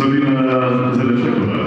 Sabina Zeleşekova.